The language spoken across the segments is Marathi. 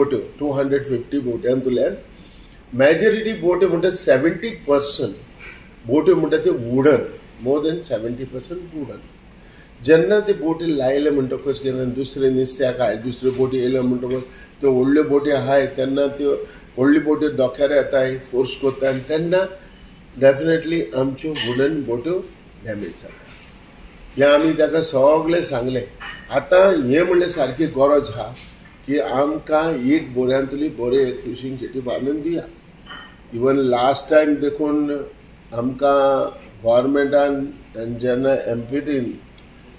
बोट टू हंड्रेड फिफ्टी बोट्यांतुल्यान मेजॉरिटी बोटी म्हणटा सेव्हन्टी पर्संट बोटी म्हणटा त्यो wooden more than seventy percent wooden जेन्ना ते बोटी लायले म्हणटकच केन्ना दुसरे नुस्त्याक आय दुसऱ्यो बोटी येयल्यो म्हणटकच त्यो व्हडल्यो बोटी आहाय तेन्ना त्यो व्हडल्यो बोटी दोख्यार येताय फोर्स कोत्ताय आनी तेन्ना डेफिनेटली आमच्यो वुडन बोट्यो डॅमेज जाता हें। आमी ताका सगळें सांगलें आतां हें म्हणलें सारकी गरज आहा की आमकां एक बोऱ्यांतली बरे एक फिशींग शेटी बांदून दिया. इवन लास्ट टायम देखून आमकां गोवोरमेंटान जेन्ना एम पी टीन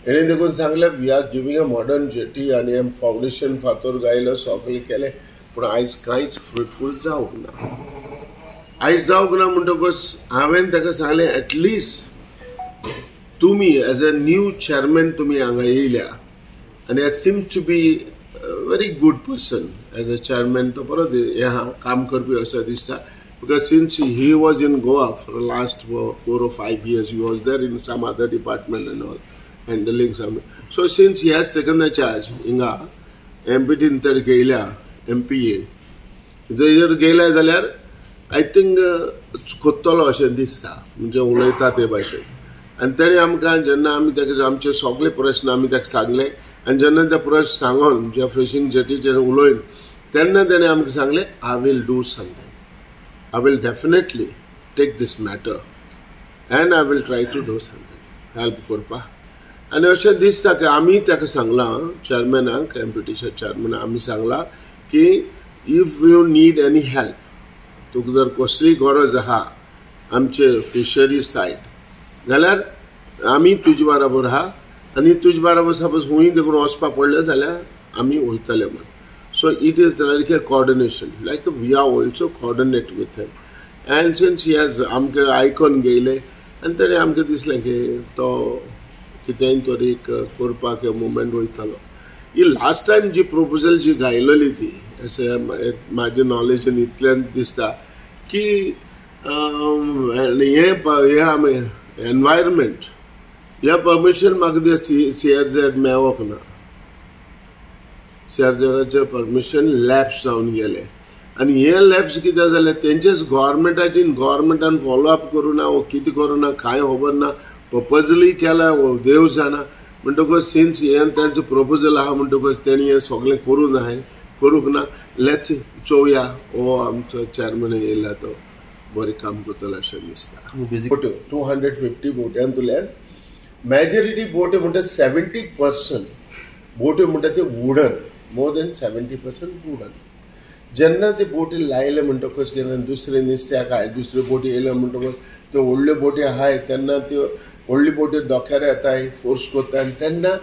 हेणे देखून सांगलें we are giving a modern jetty आनी एम फावंडेशन फातर गायलो सगळें केलें पूण आयज कांयच फ्रुटफूल जावंक ना. आयज जावंक ना म्हणटकच हांवें ताका सांगलें एटलिस्ट तुमी एज अ न्यू चेअरमॅन तुमी हांगा येयल्या आनी it seems to be very good person as a chairman तो परत हा काम करपी असं दिसता because since he was in Goa for last four or five years you was there in some other department and all handling some so since he has taken the charge हिंगा एम पी टीन तर गेल्या एम पी ए जर गेल्या जाल्यार आय थिंक कोत्तलो अशें दिसता म्हणजे उलयता ते भाशेन आनी तेणें आमकां जेन्ना आमी तेका आमचे सगळे प्रस्न आमी तेका सांगले आनी जेन्ना ते प्रश्न सांगून ज्या फिशींग जेटीचेर उलोयन तेन्ना तेणें आमकां सांगलें I will do something I will definitely take this matter and I will try to do something help करपा. आनी अशें दिसता की आमी ताका सांगलां चेअरमॅनाक एमपीटीच्या चेअरमॅनाक आमी सांगलां की if you need any help तुका जर कसलीय गरज आहा आमचे फिशरी सायड जाल्यार आमी तुजे बरोबर आहा आनी तुजे बरोबर सपोज हूंय देखून वचपाक पडलें जाल्यार आमी वयतले म्हण so it is like a coordination like we are also coordinate with him and since he has आमकां आयकून घेयले आनी तेणें आमकां दिसलें की तो कितेंय तरी करपाक मुवमेंट वयतलो ही लास्ट टायम जी प्रपोजल जी घायलेली ती अशें म्हाजे नॉलेजीन इतल्यान दिसता की हें हें आमी एनवायरमेंट या परमिशन म्हाका ते सी सी आर झेड मेळोंक ना सी आर झेडाचे परमिशन लॅब्स जावन गेले. आनी हे लॅब्स कितें जालें तेंचेच गोवोरमेंटाची गोवोरमेंटान फॉलो अप करूं वो कितें करूं ना कांय खबर ना प्रपोजलूय केला देव जाणा. म्हणटकच सिन्स हें तेंचो प्रपोजल आहा म्हणटकच तेणी हें सगळें करूं ना करूंक ना. लेट्स चोवया हो आमचो चेअरमॅन येयला तो बरें काम करतलो अशें दिसता टू हंड्रेड फिफ्टी बोट्यांतुल्यान मेजॉरिटी बोटी म्हणटा सेवन्टी पर्संट. बोटी म्हणटा त्यो wooden. More than seventy percent wooden. जेन्ना ते बोटी लायले म्हणटकच केन्ना दुसरे नुस्त्याक आय दुसऱ्यो बोटी येयल्यो म्हणटकच त्यो व्हडल्यो बोटी आहाय तेन्ना त्यो व्हडल्यो बोटी दोख्यार येताय फोर्स कोत्ताय आनी तेन्ना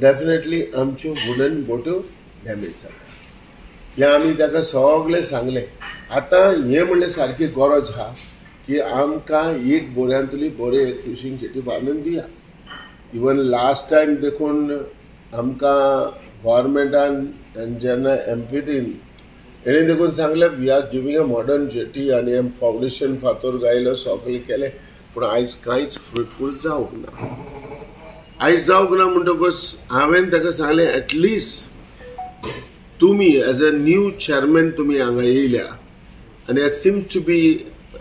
डेफिनेटली आमच्यो वुडन बोट्यो डॅमेज जाता हें आमी ताका सगळें सांगलें. आतां हें म्हणलें सारकी गरज आहा की आमकां एक बोऱ्यांतली बरे एक फिशींग शेटी बांदून दिया. इवन लास्ट टायम देखून आमकां गोवोरमेंटान जेन्ना एम पी टीन हेणे देखून सांगलें we are giving a modern jetty आनी एम फावंडेशन फातर गायलो सगळें केलें. पूण आयज कांयच फ्रुटफूल जावंक ना. आयज जावंक ना म्हणटकच हांवें ताका सांगलें एटलिस्ट तुमी एज अ न्यू चेअरमॅन तुमी हांगा येयल्या आनी it seem to be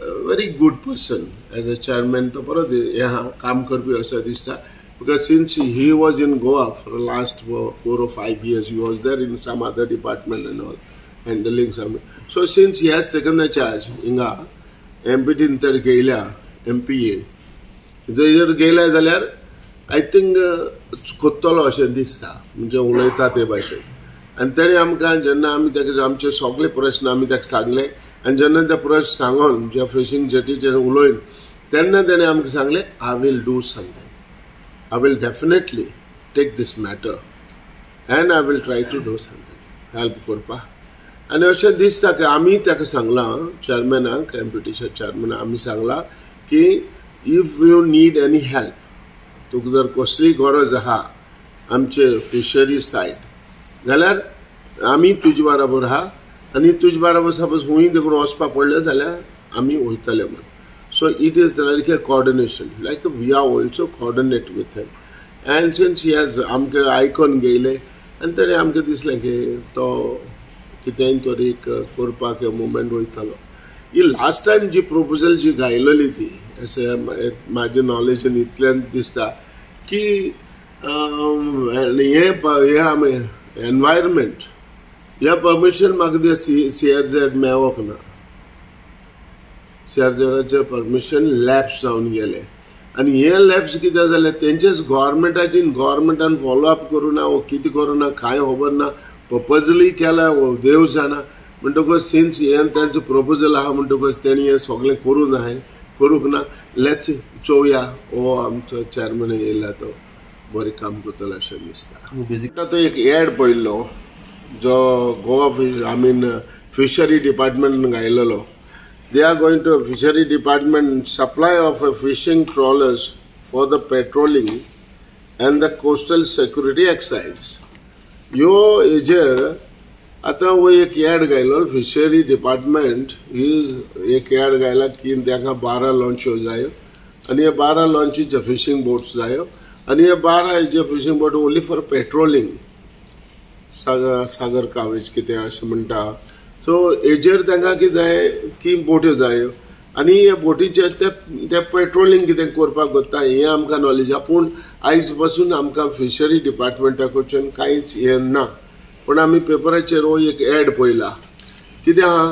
very good person as a chairman तो बरो ह्या काम करपी असो दिसता. Because since he was in Goa for the last four or five years, he was there in some other department and all, handling some. So since he has taken the charge, Inga, MP तर गेल्या एम पी ए जर गेल्या जाल्यार आय थिंक कोत्तलो अशें दिसता म्हणजे उलयता ते भाशेन आनी तेणें आमकां जेन्ना आमी ताका आमचे सगळे प्रस्न आमी ताका सांगले आनी जेन्ना ते प्रश्न सांगून ज्या फिशींग जेटीचेर उलयन तेन्ना तेणें आमकां सांगलें I will do something I will definitely take this matter and I will try to do something, help करपाक आनी अशें दिसता की आमी ताका सांगलां चेअरमॅनाक एमपीटीच्या चेअरमॅनाक आमी सांगलां की if you need any help तुका जर कसलीय गरज आहा आमचे फिशरी सायड जाल्यार आमी तुजे बराबर आहा आनी तुजे बराबर सपोज हूंय देखून वचपाक पडलें जाल्यार आमी वयतले म्हण so it is like a coordination like we are also coordinate with him And since he has आमकां आयकून गेले आनी ताणें आमकां दिसलें की तो कितेंय तरी करपाक मुवमेंट वयतलो ही लास्ट टायम जी प्रपोजल जी घायलेली ती अशें म्हाजे नॉलेजीन इतल्यान दिसता की हे हे आमी एनवायरमेंट ह्या परमिशन म्हाका दिसता सी सी एस झॅड मेळोक ना झेडाचें परमिशन लॅब्स जावन गेले. आनी हे लॅब्स कितें जालें तेंचेच गोवोरमेंटाची गोवोरमेंटान फॉलो अप करूना वो कितें करूना कांय खबर ना प्रपोजलूय केला वो देव जाणा. म्हणटकच सिन्स हें तेंचो प्रपोजल आहा म्हणटकच तेणी हें सगळें करूं ना करूंक ना. लेट्स चोवया हो आमचो चॅरमन येयला तो बरें काम करतलो अशें दिसता. तो एक एड पळयल्लो जो Goa fish I mean fishery department घायलेलो they are going to a fishery department supply of a fishing trawlers for the patrolling and the coastal security exercise यो हेजेर आतां वो एक एड गायलो फिशरी डिपार्टमेंट ही एक एड गायला की ताका बारा लॉन्च्यो जायो आनी हे बारा लॉन्चीचे फिशींग बोट्स जायो आनी हे बारा हेजे fishing boat only for patrolling Sagar Sagar Kavach कितें अशें म्हणटा सो हेजेर तांकां कितें जाय की बोट्यो जाय आनी हे बोटीचे ते ते पेट्रोलिंग कितें करपाक कोत्ता हें आमकां नॉलेज आहा पूण आयजपासून आमकां फिशरी डिपार्टमेंटा कडच्यान कांयच हें ना पूण आमी पेपराचेर हो एक एड पळयला कितें आहा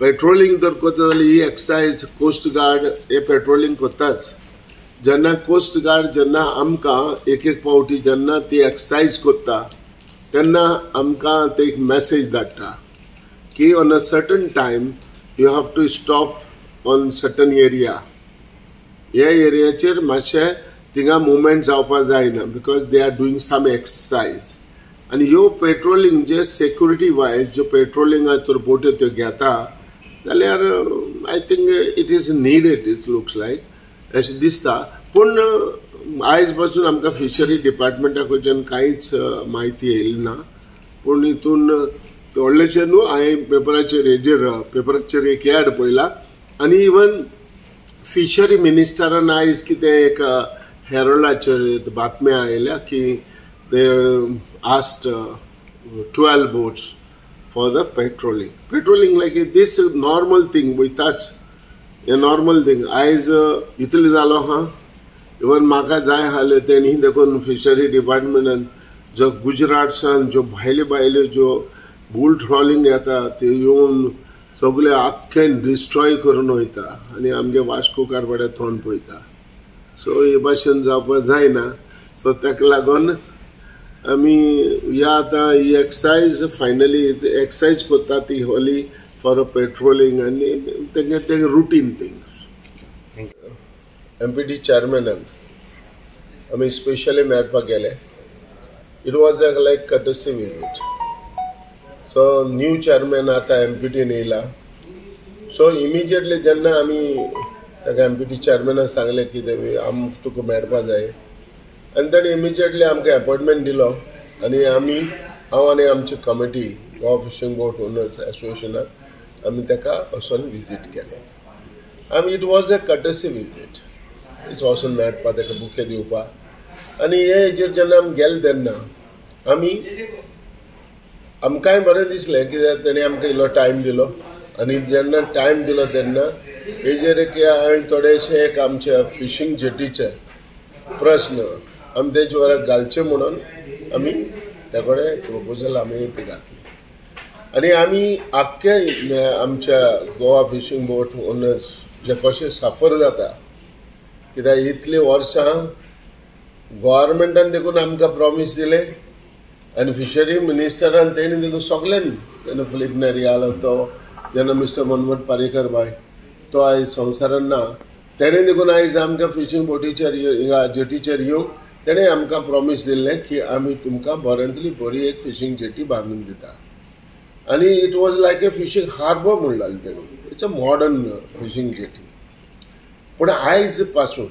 पेट्रोलिंग जर करता जाल्यार ही एक्सायज कोस्ट गार्ड हे पेट्रोलिंग करताच जेन्ना कोस्ट गार्ड जेन्ना आमकां एक एक पावटी जेन्ना ती एक्सायज करता तेन्ना आमकां ते एक मॅसेज धाडटा की on a certain time you have to stop on certain area ह्या एरियाचेर मातशें थिंगा मुवमेंट जावपा जायना because they are doing some exercise आनी ह्यो पेट्रोलिंग जे सेक्युरिटी वायज ज्यो पेट्रोलिंग तर बोट्यो त्यो घेता जाल्यार I think it is needed it looks like अशें दिसता. पूण आयजपासून आमकां फिशरी डिपार्टमेंटा कडच्यान कांयच म्हायती येयली ना. पूण हितून व्हडलेशें न्हू हांवें पेपराचेर हेजेर पेपराचेर एक एड पळयला आनी इवन फिशरी मिनिस्टरान आयज कितें एक हेरोल्डाचेर बातम्या आयल्या की they asked twelve boats for the patrolling patrolling like this normal thing वयताच हें नॉर्मल थींग आयज इतलें जालो हा. इवन म्हाका जाय आसलें तेणी देखून फिशरी डिपार्टमेंटान जो गुजरातसान ज्यो भायल्यो भायल्यो ज्यो बुल ट्रॉलिंग येता ते येवन सगळे आख्खें डिस्ट्रॉय करून वयता आनी आमगे वास्को कारवाड्या थोंड पळयता सो हे भाशेन जावपा जायना. सो ताका लागून आमी ह्या आतां ही एक्ससायज फायनली एक्ससायज करता ती होली फॉर अ पेट्रोलिंग आनी तेंगे ते routine things M P T चॅरमॅनाक आमी स्पेशली मेळपाक गेले. It was a like courtesy visit so new chairman आतां एम पी टीन येयला सो इमिजिएटली जेन्ना आमी ताका एम पी टी चॅरमॅनाक सांगलें की आम तुका मेळपा जाय. आनी ताणें इमिजिएटली आमकां अपॉयंटमेंट दिलो. आनी आमी हांव आनी आमची committee Goa fishing boat owners एसोसिएशनाक आमी ताका वचून विजीट केलें. आमी it was a courtesy visit it's वचून मेळपा ताका बुके दिवपाक आनी हे हेजेर जेन्ना आमी गेले तेन्ना आमी आमकांय बरें दिसलें कित्याक तेणी आमकां इल्लो टायम दिलो. आनी जेन्ना टायम दिलो तेन्ना हेजेर एक हांवें थोडेशे एक आमच्या फिशींग जेटीचे प्रस्न आमी तेजे वरां घालचे म्हणून आमी ते कडेन प्रपोजल आमी ती घातली. आनी आमी आख्ख्या आमच्या गोवा फिशींग बोट ओनर्स जे कशें सफर जाता कित्याक इतलीं वर्सां गोवोरमेंटान देखून आमकां प्रॉमीस दिलें आनी फिशरी मिनिस्टरान तेणी देखून सगळ्यांनी जेन्ना फिलीप नेरी आलो तो जेन्ना मिस्टर मनमोहन पारेकर बाय तो आयज संवसारान ना तेणे देखून आयज आमकां फिशींग बोटीचेर हिंगा जेटीचेर येवंक तेणें आमकां प्रॉमीस दिल्लें की आमी तुमकां बऱ्यांतली बरी एक फिशींग जेटी बांदून दिता आनी it was like a fishing harbour म्हणटाले तेणी it's a modern fishing jetty पूण आयजपासून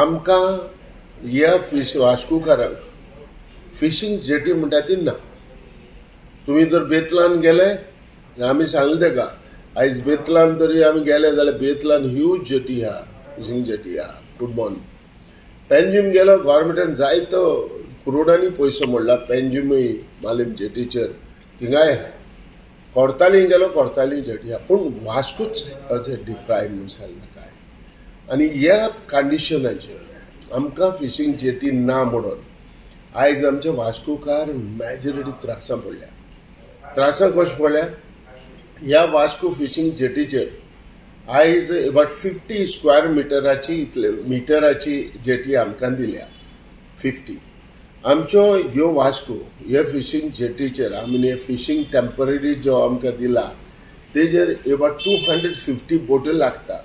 आमकां ह्या फिश वास्कोकारांक फिशींग जेटी म्हणटा ती ना तुमी जर बेतलान गेले आमी सांगले तेका आयज बेतलान तरी आमी गेले जाल्यार बेतलान ह्यूज जेटी आहा फिशींग जेटी आहा फुटबॉल पेन्जिम गेलो गोवोरमेंटान जायतो करोडांनी पयसो मोडला पेन्जिमूय मालीम जेटीचेर थिंगाय आहा कोर्ताली गेलो कोर्ताली जेटी पूण वास्कोच एज ए डिप्रायव न्यूसाल काय? आनी ह्या कंडिशनाचेर आमकां फिशींग जेटी ना म्हणून आयज आमचे वास्कोकार मेजॉरिटी त्रासां पडल्या त्रासां कशें पडल्या ह्या वास्को फिशींग जेटीचेर आयज अबाउट फिफ्टी स्क्वेअर मिटराची इतले मिटराची जेटी आमकां दिल्या. फिफ्टी आमच्यो ह्यो वास्को हे फिशींग जेटीचेर आमी हे फिशींग टेंपररी जो आमकां दिला तेजेर अबाउट टू हंड्रेड फिफ्टी बोट्यो लागता.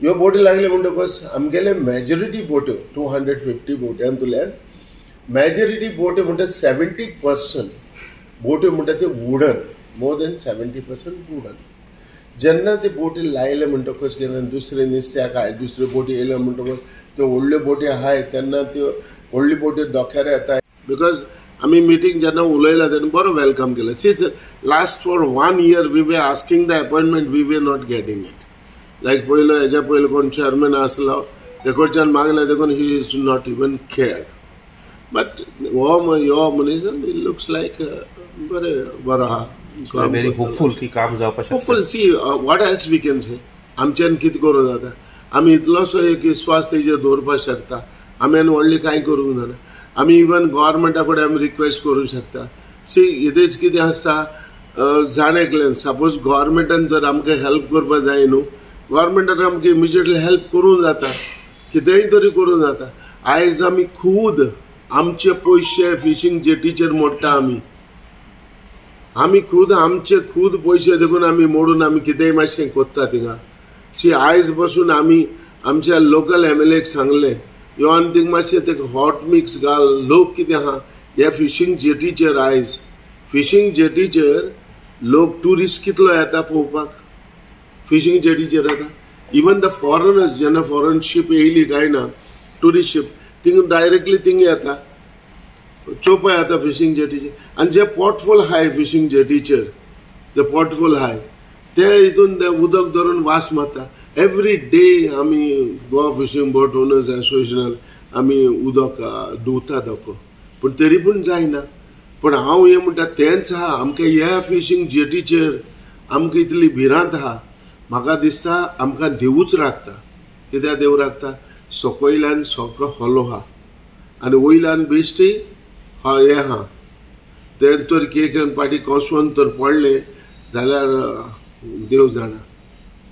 ह्यो बोटी लागले म्हणटकच आमगेले मेजॉरिटी बोट्यो टू हंड्रेड फिफ्टी बोट्यांतल्यान मॅजॉरिटी बोटे म्हणटा सेवेंटी पर्संट बोट्यो म्हणटा ते wooden more than seventy percent wooden जेन्ना ते बोटी लायले म्हणटकच केन्ना दुसरे नुस्त्याक आय दुसऱ्यो बोटी येयल्यो म्हणटकच त्यो व्हडल्यो बोटी आहाय तेन्ना त्यो व्हडल्यो बोटी डोक्यार येताय. बिकॉज आमी मिटींग जेन्ना उलयला तेन्ना बरो वेलकम केलो. Seize last for one year we were asking the appointment we were not getting it like पयलो हेज्या पयलो कोण चेअरमॅन आसलो ते कडच्यान मागले देखून he is not even care but हो हो मनीस इट लुक्स लायक बरे बरो आहा व्हेरी होपफुल की काम जावपाक शकता. Hopeful see what else we can say आमच्यान कितें करूं जाता आमी इतलोसो एक विस्वास तेजेर दवरपाक शकता. आमी आनी व्हडली कांय करूंक जाणा आमी इवन गव्हर्मेंटा कडेन आमी रिक्वेस्ट करूंक शकता. सी इथेच कितें आसता जाण एकल्यान सपोज गव्हर्मेंटान जर आमकां हेल्प करपाक जाय न्हू गव्हर्मेंटान आमकां इमिजिएटली हेल्प करूंक जाता. कितेंय तरी करूंक जाता. आयज आमी खूद आमचे पयशे फिशींग जेटीचेर मोडटा आमी आमी खूद आमचे खूद पयशे देखून आमी मोडून आमी कितेंय मातशें कोत्ता थिंगा शी आयज बसून आमी आमच्या लोकल एम एल एक सांगलें यो आनी थिंग मातशें तेका हॉट मिक्स घाल लोक कितें आहा हे फिशींग जेटीचेर आयज फिशींग जेटीचेर लोक ट्युरिस्ट कितलो येता पळोवपाक फिशींग जेटीचेर येता इवन द फॉरनर्स जेन्ना फॉरन शीप येयली काय ना tourist ship thing directly thing येता चोपय येता फिशींग जेटीचेर आनी जे पोटफूल हाय फिशींग जेटीचेर जे पोटफूल हाय ते हितून ते उदक धरून वास मारता एवरी डे आमी गोवा फिशींग बोट ओनर्स एसोसिएशनान आमी उदक धुवता धोको पूण तरी पूण जायना पूण हांव हें म्हणटा तेंच आहा आमकां ह्या फिशींग जेटीचेर आमकां इतली भिरांत आहा म्हाका दिसता आमकां देवूच राखता कित्याक देव राखता सकयल्यान सगळो हॉलो आहा आनी वयल्यान बेश्टी हे आहा ते तर केक पाटी कोसोवन तर पडले जाल्यार देव जाणा।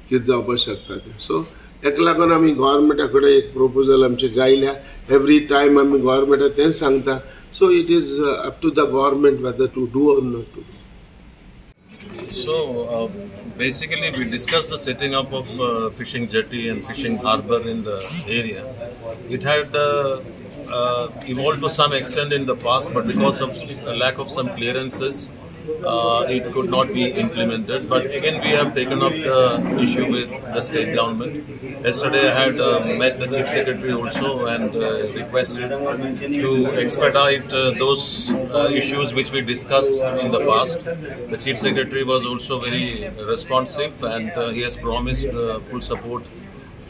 कितें जावपाक शकता तें सो ताका लागून आमी गोवोरमेंटा कडेन एक प्रोपोजल आमचे गायल्या। एवरी टायम आमी गोवोरमेंटा तें सांगता। So it is up to the government whether to do or not to do So uh, basically, we discussed the setting up of uh, fishing jetty and fishing harbor in the area. It had uh, evolved to some extent in the past, but because of lack of some clearances, uh, it could not be implemented. But again, we have taken up the issue with the state government. Yesterday, I had uh, met the chief secretary also and uh, requested to expedite uh, those uh, issues which we discussed in the past. The chief secretary was also very responsive and uh, he has promised full support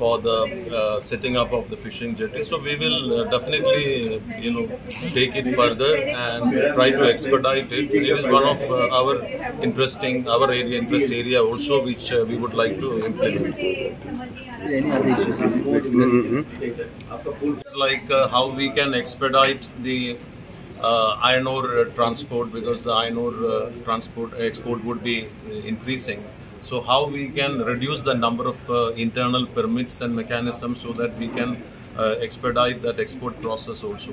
for the uh, setting up of the fishing jetty. So we will uh, definitely, uh, you know, take it further and try to expedite it. It is one of uh, our interesting, our area, interest area also, which uh, we would like to implement. Any other issues we're like uh, how we can expedite the uh, iron ore transport because the iron ore uh, transport export would be uh, increasing. So how we can reduce the number of uh, internal permits and mechanisms so that we can uh, expedite that export process also.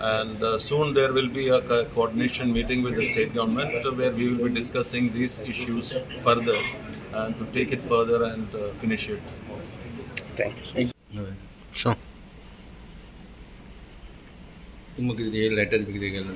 And uh, soon there will be a co coordination meeting with the state government where we will be discussing these issues further and to take it further and uh, finish it off. Thanks. Thank you. Sure. ತುಂಬ ಗಿರಿದೆ ಎಲ್ಲ ಲೆಟರ್ ಬಿಗಿದೆಗೆಲ್ಲ